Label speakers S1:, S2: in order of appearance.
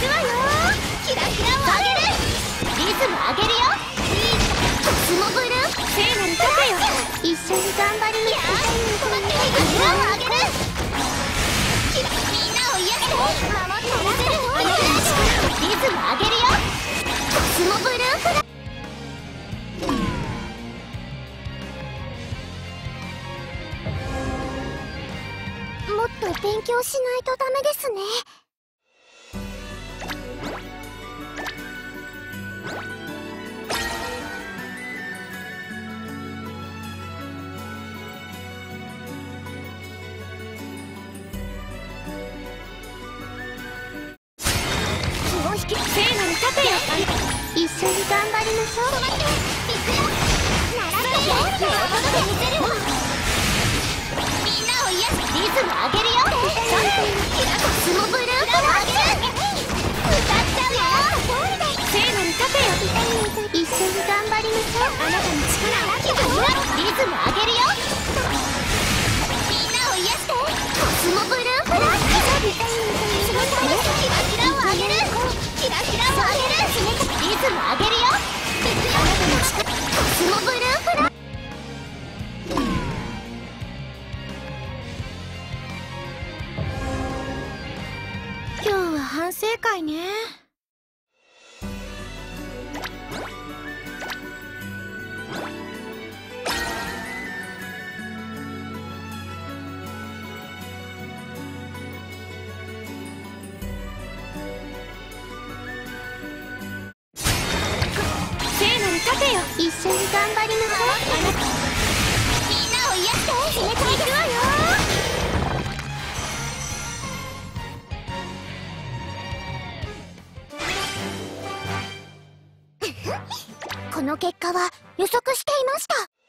S1: くわよキラキラをげるリズムげるよコスモブル聖なるよ一緒に頑張りラをげるキラみんなを癒して守ってるリズムげるよコスモブルーフラもっと勉強しないとダメですね。一緒に頑張りましょう。待って行くよ。習って。よということで見せるわみんなを癒すリズム上げスモブルーフラ今日は反省会ね。一緒に頑張りましょう。あなたみんなを癒して冷たいくわよこの結果は予測していました。